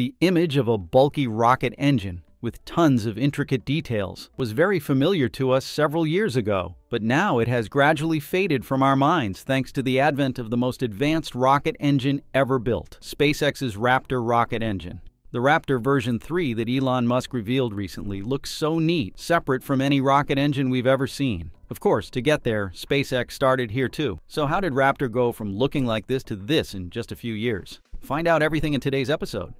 The image of a bulky rocket engine with tons of intricate details was very familiar to us several years ago, but now it has gradually faded from our minds thanks to the advent of the most advanced rocket engine ever built, SpaceX's Raptor rocket engine. The Raptor version 3 that Elon Musk revealed recently looks so neat, separate from any rocket engine we've ever seen. Of course, to get there, SpaceX started here too. So how did Raptor go from looking like this to this in just a few years? Find out everything in today's episode.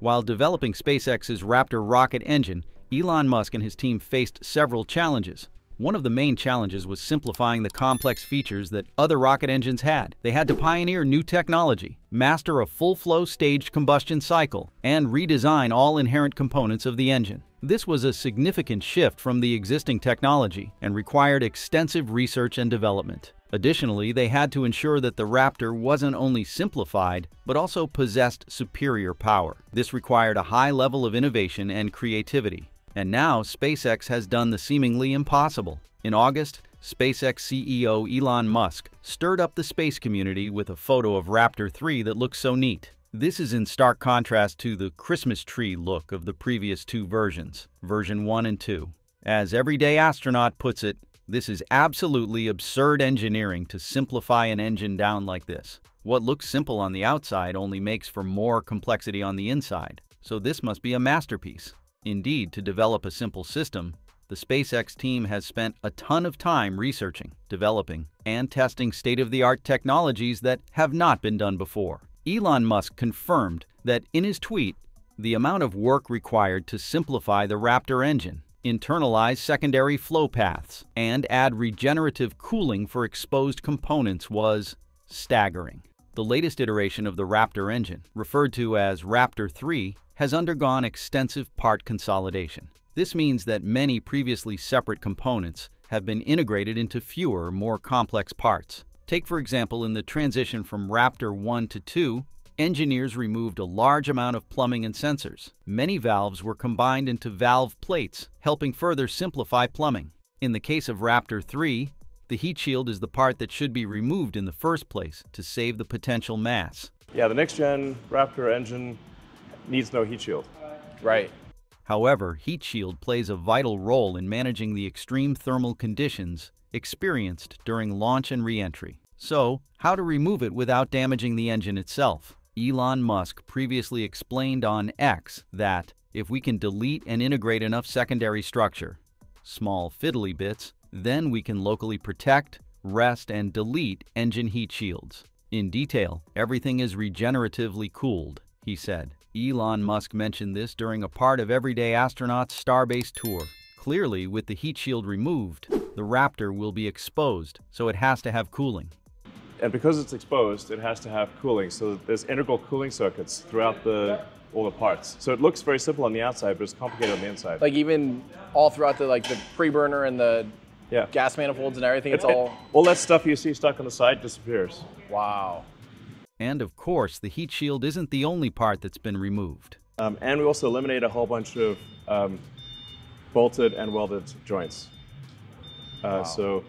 While developing SpaceX's Raptor rocket engine, Elon Musk and his team faced several challenges. One of the main challenges was simplifying the complex features that other rocket engines had. They had to pioneer new technology, master a full-flow staged combustion cycle, and redesign all inherent components of the engine. This was a significant shift from the existing technology and required extensive research and development. Additionally, they had to ensure that the Raptor wasn't only simplified, but also possessed superior power. This required a high level of innovation and creativity. And now SpaceX has done the seemingly impossible. In August, SpaceX CEO Elon Musk stirred up the space community with a photo of Raptor 3 that looks so neat. This is in stark contrast to the Christmas tree look of the previous two versions, version 1 and 2. As Everyday Astronaut puts it, this is absolutely absurd engineering to simplify an engine down like this. What looks simple on the outside only makes for more complexity on the inside, so this must be a masterpiece. Indeed, to develop a simple system, the SpaceX team has spent a ton of time researching, developing, and testing state-of-the-art technologies that have not been done before. Elon Musk confirmed that in his tweet, the amount of work required to simplify the Raptor engine, internalize secondary flow paths, and add regenerative cooling for exposed components was staggering. The latest iteration of the Raptor engine, referred to as Raptor 3, has undergone extensive part consolidation. This means that many previously separate components have been integrated into fewer, more complex parts. Take for example in the transition from Raptor 1 to 2, engineers removed a large amount of plumbing and sensors. Many valves were combined into valve plates, helping further simplify plumbing. In the case of Raptor 3, the heat shield is the part that should be removed in the first place to save the potential mass. Yeah, the next gen Raptor engine needs no heat shield. Right. However, heat shield plays a vital role in managing the extreme thermal conditions experienced during launch and reentry. So, how to remove it without damaging the engine itself? Elon Musk previously explained on X that if we can delete and integrate enough secondary structure, small fiddly bits, then we can locally protect, rest, and delete engine heat shields. In detail, everything is regeneratively cooled, he said. Elon Musk mentioned this during a part of Everyday Astronaut's Starbase tour. Clearly, with the heat shield removed, the Raptor will be exposed, so it has to have cooling. And because it's exposed, it has to have cooling. So there's integral cooling circuits throughout the all the parts. So it looks very simple on the outside, but it's complicated on the inside. Like even all throughout the like the pre-burner and the yeah. gas manifolds and everything, it's It- it- all all that stuff you see stuck on the side disappears. wow. And of course, the heat shield isn't the only part that's been removed. Um, and we also eliminate a whole bunch of um, bolted and welded joints. Uh, So,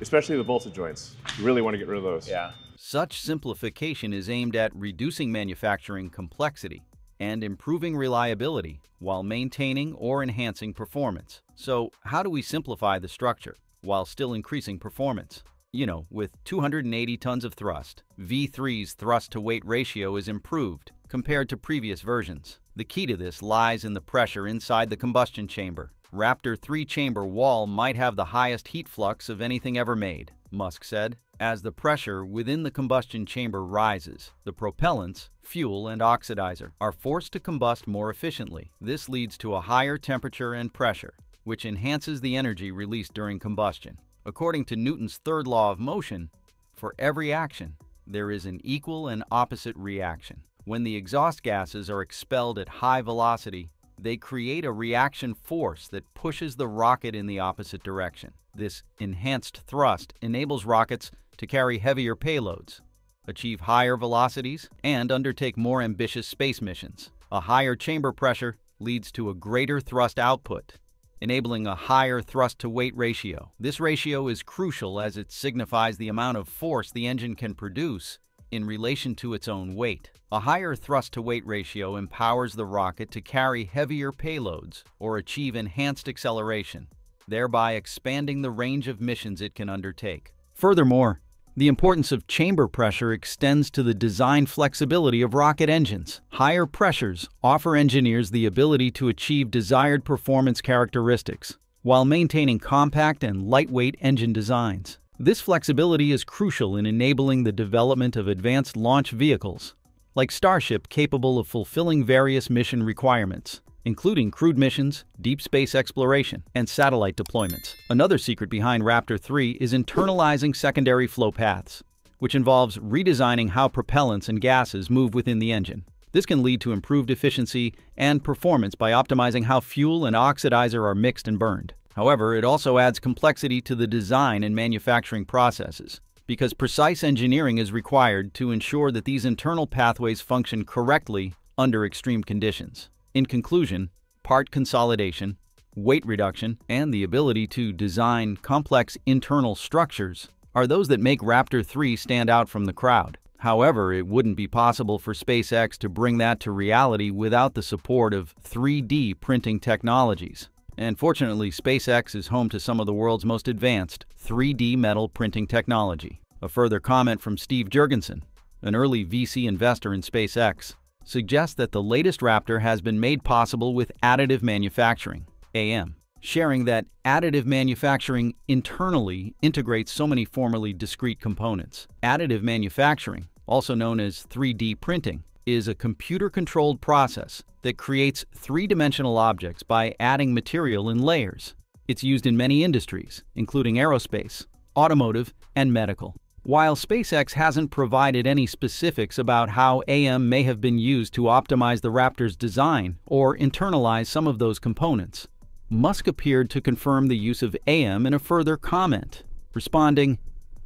especially the bolted joints, you really want to get rid of those. Yeah. Such simplification is aimed at reducing manufacturing complexity and improving reliability while maintaining or enhancing performance. So, how do we simplify the structure while still increasing performance? You know, with 280 tons of thrust, V3's thrust to weight ratio is improved compared to previous versions. The key to this lies in the pressure inside the combustion chamber. Raptor 3 chamber wall might have the highest heat flux of anything ever made, Musk said. As the pressure within the combustion chamber rises, the propellants, fuel, and oxidizer are forced to combust more efficiently. This leads to a higher temperature and pressure, which enhances the energy released during combustion. According to Newton's third law of motion, for every action, there is an equal and opposite reaction. When the exhaust gases are expelled at high velocity, they create a reaction force that pushes the rocket in the opposite direction. This enhanced thrust enables rockets to carry heavier payloads, achieve higher velocities, and undertake more ambitious space missions. A higher chamber pressure leads to a greater thrust output, enabling a higher thrust to weight ratio. This ratio is crucial as it signifies the amount of force the engine can produce in relation to its own weight. A higher thrust to weight ratio empowers the rocket to carry heavier payloads or achieve enhanced acceleration, thereby expanding the range of missions it can undertake. Furthermore, the importance of chamber pressure extends to the design flexibility of rocket engines. Higher pressures offer engineers the ability to achieve desired performance characteristics while maintaining compact and lightweight engine designs. This flexibility is crucial in enabling the development of advanced launch vehicles, like Starship capable of fulfilling various mission requirements including crewed missions, deep space exploration, and satellite deployments. Another secret behind Raptor 3 is internalizing secondary flow paths, which involves redesigning how propellants and gases move within the engine. This can lead to improved efficiency and performance by optimizing how fuel and oxidizer are mixed and burned. However, it also adds complexity to the design and manufacturing processes, because precise engineering is required to ensure that these internal pathways function correctly under extreme conditions. In conclusion, part consolidation, weight reduction, and the ability to design complex internal structures are those that make Raptor 3 stand out from the crowd. However, it wouldn't be possible for SpaceX to bring that to reality without the support of 3D printing technologies. And fortunately, SpaceX is home to some of the world's most advanced 3D metal printing technology. A further comment from Steve Jurvetson, an early VC investor in SpaceX, suggests that the latest Raptor has been made possible with additive manufacturing, AM, sharing that additive manufacturing internally integrates so many formerly discrete components. Additive manufacturing, also known as 3D printing, is a computer-controlled process that creates three-dimensional objects by adding material in layers. It's used in many industries, including aerospace, automotive, and medical. While SpaceX hasn't provided any specifics about how AM may have been used to optimize the Raptor's design or internalize some of those components, Musk appeared to confirm the use of AM in a further comment, responding,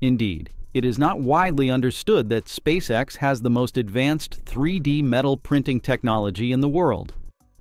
Indeed, it is not widely understood that SpaceX has the most advanced 3D metal printing technology in the world.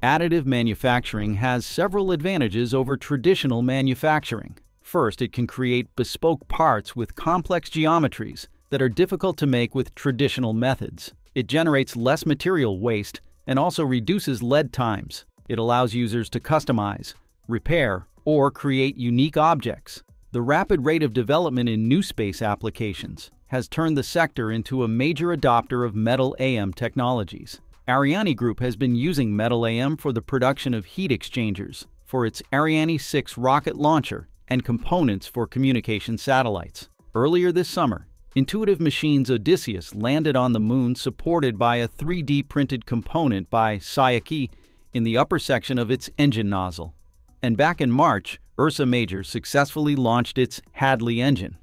Additive manufacturing has several advantages over traditional manufacturing. First, it can create bespoke parts with complex geometries that are difficult to make with traditional methods. It generates less material waste and also reduces lead times. It allows users to customize, repair, or create unique objects. The rapid rate of development in new space applications has turned the sector into a major adopter of metal AM technologies. Ariane Group has been using metal AM for the production of heat exchangers for its Ariane 6 rocket launcher and components for communication satellites. Earlier this summer, Intuitive Machines Odysseus landed on the moon supported by a 3D printed component by Sayaki in the upper section of its engine nozzle. And back in March, Ursa Major successfully launched its Hadley engine,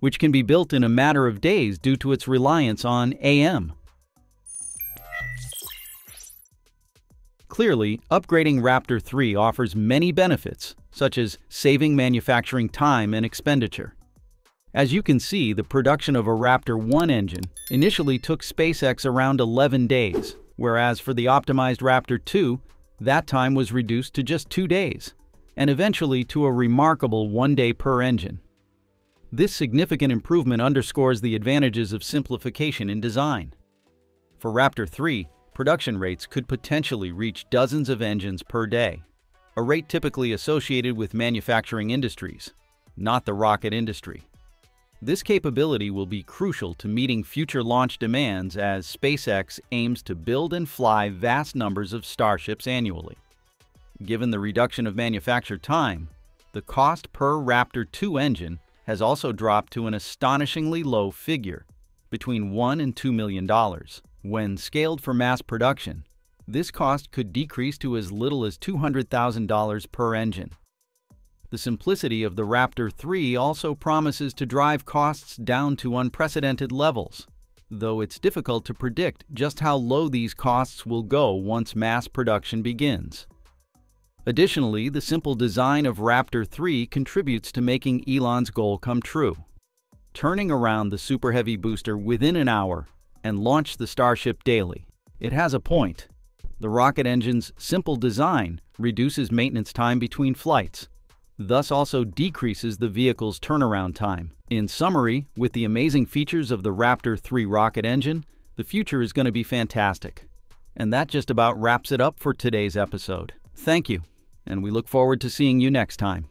which can be built in a matter of days due to its reliance on AM. Clearly, upgrading Raptor 3 offers many benefits, such as saving manufacturing time and expenditure. As you can see, the production of a Raptor 1 engine initially took SpaceX around 11 days, whereas for the optimized Raptor 2, that time was reduced to just two days, and eventually to a remarkable one day per engine. This significant improvement underscores the advantages of simplification in design. For Raptor 3, production rates could potentially reach dozens of engines per day, a rate typically associated with manufacturing industries, not the rocket industry. This capability will be crucial to meeting future launch demands as SpaceX aims to build and fly vast numbers of Starships annually. Given the reduction of manufacture time, the cost per Raptor 2 engine has also dropped to an astonishingly low figure, between $1 and $2 million. When scaled for mass production, this cost could decrease to as little as $200,000 per engine. The simplicity of the Raptor 3 also promises to drive costs down to unprecedented levels, though it's difficult to predict just how low these costs will go once mass production begins. Additionally, the simple design of Raptor 3 contributes to making Elon's goal come true. Turning around the Super Heavy booster within an hour and launch the Starship daily. It has a point. The rocket engine's simple design reduces maintenance time between flights, thus also decreases the vehicle's turnaround time. In summary, with the amazing features of the Raptor 3 rocket engine, the future is going to be fantastic. And that just about wraps it up for today's episode. Thank you, and we look forward to seeing you next time.